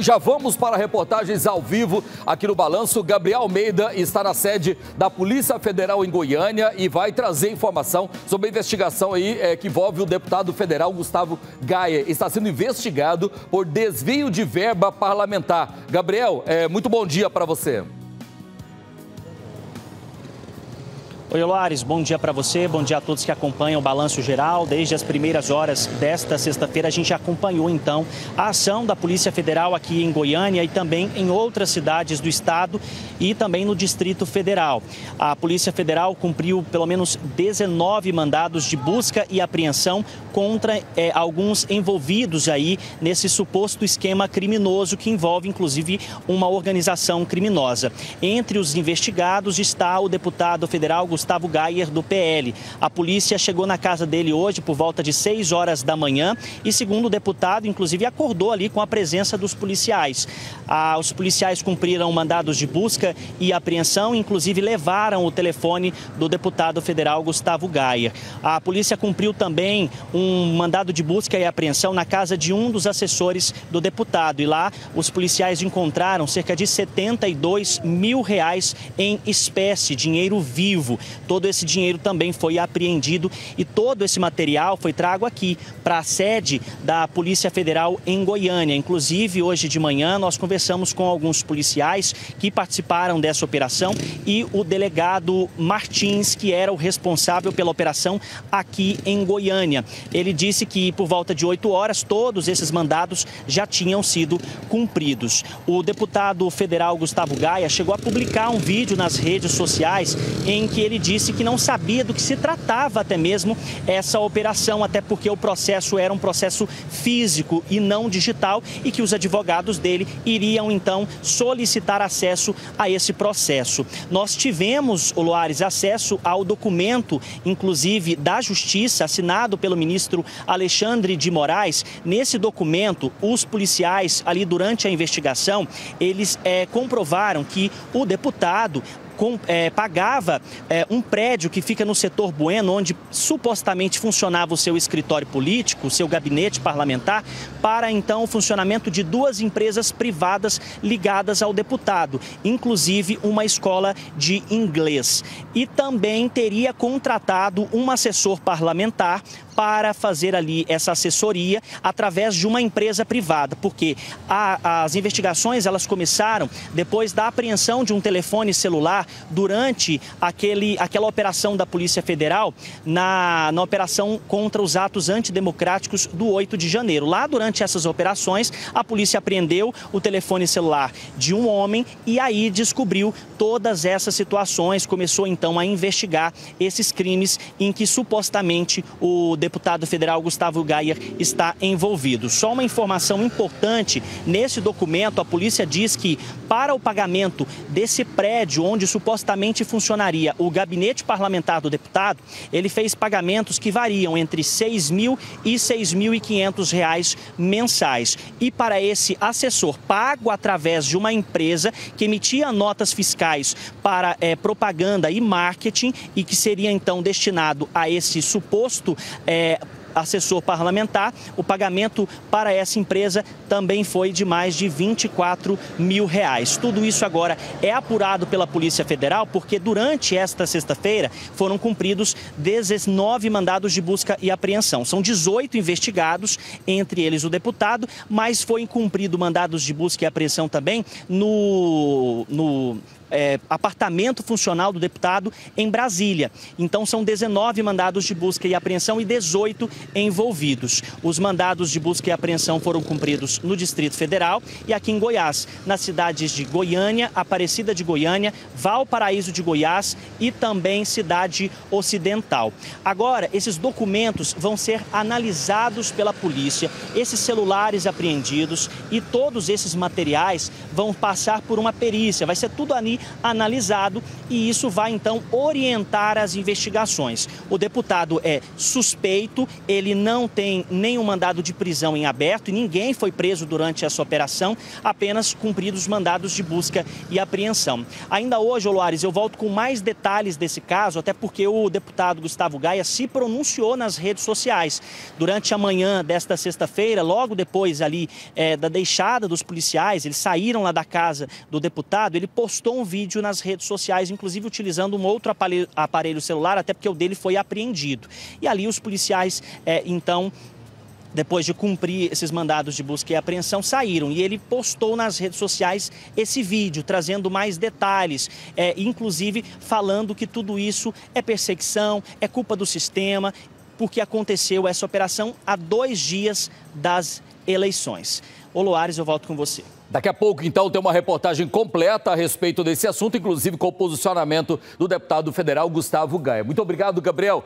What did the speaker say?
Já vamos para reportagens ao vivo aqui no Balanço. Gabriel Almeida está na sede da Polícia Federal em Goiânia e vai trazer informação sobre a investigação aí é, que envolve o deputado federal Gustavo Gaia. Está sendo investigado por desvio de verba parlamentar. Gabriel, é, muito bom dia para você. Oi, Loares, bom dia para você, bom dia a todos que acompanham o Balanço Geral. Desde as primeiras horas desta sexta-feira, a gente acompanhou então a ação da Polícia Federal aqui em Goiânia e também em outras cidades do estado e também no Distrito Federal. A Polícia Federal cumpriu pelo menos 19 mandados de busca e apreensão contra é, alguns envolvidos aí nesse suposto esquema criminoso que envolve inclusive uma organização criminosa. Entre os investigados está o deputado federal Gustavo Gustavo Gayer, do PL. A polícia chegou na casa dele hoje por volta de 6 horas da manhã e, segundo o deputado, inclusive acordou ali com a presença dos policiais. Ah, os policiais cumpriram mandados de busca e apreensão, inclusive levaram o telefone do deputado federal Gustavo Gayer. A polícia cumpriu também um mandado de busca e apreensão na casa de um dos assessores do deputado e lá os policiais encontraram cerca de 72 mil reais em espécie, dinheiro vivo. Todo esse dinheiro também foi apreendido e todo esse material foi trago aqui para a sede da Polícia Federal em Goiânia. Inclusive, hoje de manhã, nós conversamos com alguns policiais que participaram dessa operação e o delegado Martins, que era o responsável pela operação aqui em Goiânia. Ele disse que por volta de 8 horas todos esses mandados já tinham sido cumpridos. O deputado federal Gustavo Gaia chegou a publicar um vídeo nas redes sociais em que ele disse que não sabia do que se tratava até mesmo essa operação, até porque o processo era um processo físico e não digital e que os advogados dele iriam então solicitar acesso a esse processo. Nós tivemos, Loares, acesso ao documento, inclusive da Justiça, assinado pelo ministro Alexandre de Moraes. Nesse documento, os policiais ali durante a investigação, eles é, comprovaram que o deputado com, é, pagava é, um prédio que fica no setor Bueno, onde supostamente funcionava o seu escritório político, o seu gabinete parlamentar, para então o funcionamento de duas empresas privadas ligadas ao deputado, inclusive uma escola de inglês. E também teria contratado um assessor parlamentar para fazer ali essa assessoria através de uma empresa privada, porque a, as investigações elas começaram depois da apreensão de um telefone celular durante aquele, aquela operação da Polícia Federal na, na operação contra os atos antidemocráticos do 8 de janeiro. Lá durante essas operações, a polícia apreendeu o telefone celular de um homem e aí descobriu todas essas situações, começou então a investigar esses crimes em que supostamente o deputado federal Gustavo Gayer está envolvido. Só uma informação importante: nesse documento, a polícia diz que para o pagamento desse prédio onde supostamente funcionaria o gabinete parlamentar do deputado, ele fez pagamentos que variam entre R$ 6 mil e 6.500 reais mensais. E para esse assessor pago através de uma empresa que emitia notas fiscais para é, propaganda e marketing e que seria então destinado a esse suposto é, assessor parlamentar, o pagamento para essa empresa também foi de mais de 24 mil reais. Tudo isso agora é apurado pela Polícia Federal, porque durante esta sexta-feira foram cumpridos 19 mandados de busca e apreensão. São 18 investigados, entre eles o deputado, mas foi cumprido mandados de busca e apreensão também no, no é, apartamento funcional do deputado em Brasília. Então são 19 mandados de busca e apreensão e 18 envolvidos. Os mandados de busca e apreensão foram cumpridos no Distrito Federal e aqui em Goiás, nas cidades de Goiânia, Aparecida de Goiânia, Valparaíso de Goiás e também Cidade Ocidental. Agora, esses documentos vão ser analisados pela polícia, esses celulares apreendidos e todos esses materiais vão passar por uma perícia, vai ser tudo ali analisado e isso vai então orientar as investigações. O deputado é suspeito, ele não tem nenhum mandado de prisão em aberto e ninguém foi preso durante essa operação, apenas cumpridos mandados de busca e apreensão. Ainda hoje, Oloares, eu volto com mais detalhes desse caso, até porque o deputado Gustavo Gaia se pronunciou nas redes sociais. Durante a manhã desta sexta-feira, logo depois ali é, da deixada dos policiais, eles saíram lá da casa do deputado, ele postou um vídeo nas redes sociais, inclusive utilizando um outro aparelho, aparelho celular, até porque o dele foi apreendido. E ali os policiais, é, então, depois de cumprir esses mandados de busca e apreensão, saíram. E ele postou nas redes sociais esse vídeo, trazendo mais detalhes, é, inclusive falando que tudo isso é perseguição, é culpa do sistema, porque aconteceu essa operação há dois dias das eleições. Ô Loares, eu volto com você. Daqui a pouco, então, tem uma reportagem completa a respeito desse assunto, inclusive com o posicionamento do deputado federal Gustavo Gaia. Muito obrigado, Gabriel.